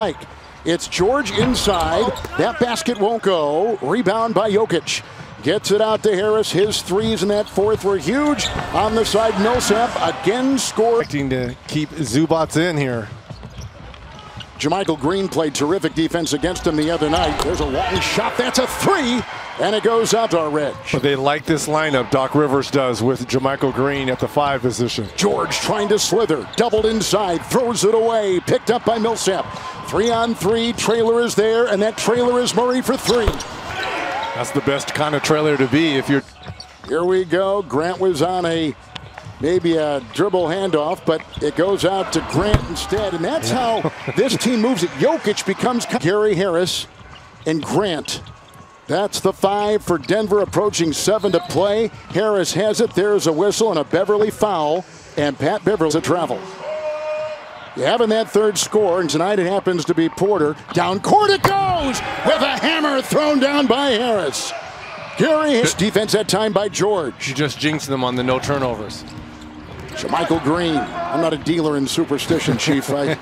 Mike. It's George inside. That basket won't go. Rebound by Jokic. Gets it out to Harris. His threes in that fourth were huge. On the side, Millsap again scored. Expecting to keep Zubac in here. JaMychal Green played terrific defense against him the other night. There's a long shot. That's a three. And it goes out to Reg. But they like this lineup, Doc Rivers does, with JaMychal Green at the five position. George trying to slither. Doubled inside. Throws it away. Picked up by Millsap. Three on three. Trailer is there. And that trailer is Murray for three. That's the best kind of trailer to be if you're. Here we go. Grant was on a maybe a dribble handoff, but it goes out to Grant instead. And that's how this team moves it. Jokic becomes Gary Harris and Grant. That's the five for Denver approaching seven to play. Harris has it. There's a whistle and a Beverley foul. And Pat Beverley's a travel. You having that third score, and tonight it happens to be Porter. Down court it goes with a hammer thrown down by Harris. Harris. Defense that time by George. You just jinxed them on the no turnovers. Michael Green. I'm not a dealer in superstition, Chief. I,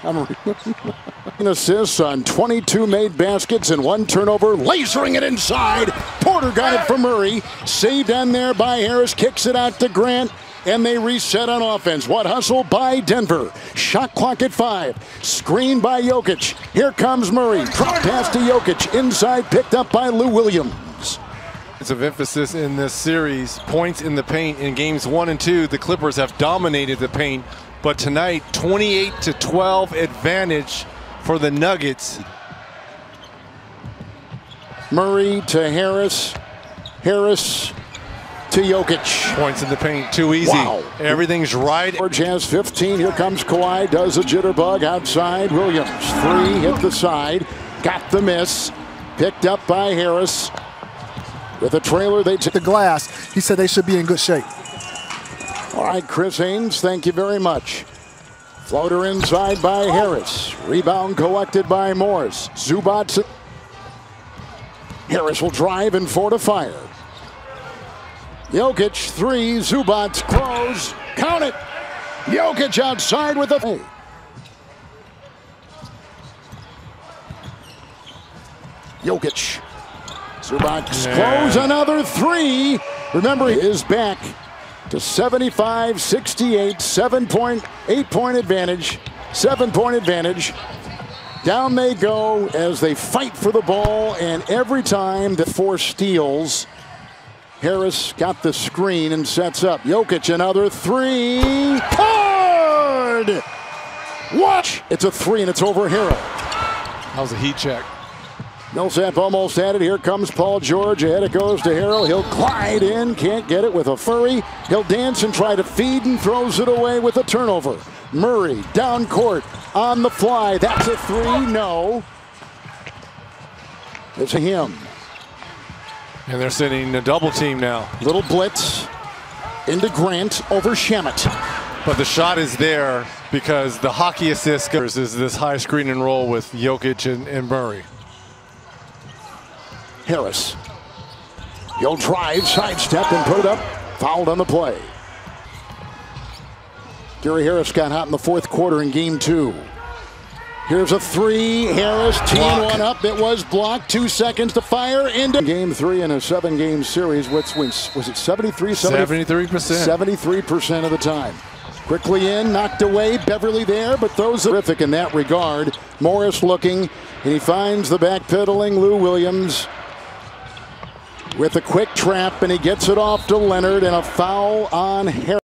I'm an assist on 22 made baskets and one turnover, lasering it inside. Porter got it from Murray. Saved on there by Harris. Kicks it out to Grant. And they reset on offense. What hustle by Denver. Shot clock at five. Screen by Jokic. Here comes Murray. Drop pass to Jokic. Inside picked up by Lou Williams. It's of emphasis in this series. Points in the paint in games one and two. The Clippers have dominated the paint, but tonight 28 to 12 advantage for the Nuggets. Murray to Harris. Harris to Jokic. Points in the paint, too easy. Wow. Everything's right. George has 15. Here comes Kawhi. Does a jitterbug outside. Williams. Three. Hit the side. Got the miss. Picked up by Harris. With a trailer, they took the glass. He said they should be in good shape. All right, Chris Haynes, thank you very much. Floater inside by Harris. Rebound collected by Morris. Zubac. Harris will drive and four to fire. Jokic, three. Zubac, close. Count it. Jokic outside with a. Hey. Jokic. Zubac close another three. Remember, he is back to 75 68, seven point, eight point advantage, seven point advantage. Down they go as they fight for the ball, and every time the four steals, Harris got the screen and sets up. Jokic, another three. Card! Watch! It's a three, and it's over Harrell. That was a heat check. Millsap almost had it. Here comes Paul George. Ahead it goes to Harrell. He'll glide in. Can't get it with a furry. He'll dance and try to feed and throws it away with a turnover. Murray down court on the fly. That's a three. No. It's a him. And they're sending a double team now. Little blitz into Grant over Shamet. But the shot is there because the hockey assist is this high screen and roll with Jokic and, and Murray. Harris. He'll drive, sidestep, and put it up. Fouled on the play. Gary Harris got hot in the fourth quarter in game two. Here's a three. Harris teeing one up. It was blocked. Two seconds to fire into game three in a seven-game series. What's wins? Was it 73? 73 percent. 73 percent of the time. Quickly in, knocked away. Beverley there, but those are terrific in that regard. Morris looking, and he finds the backpedaling Lou Williams with a quick trap, and he gets it off to Leonard, and a foul on Harris.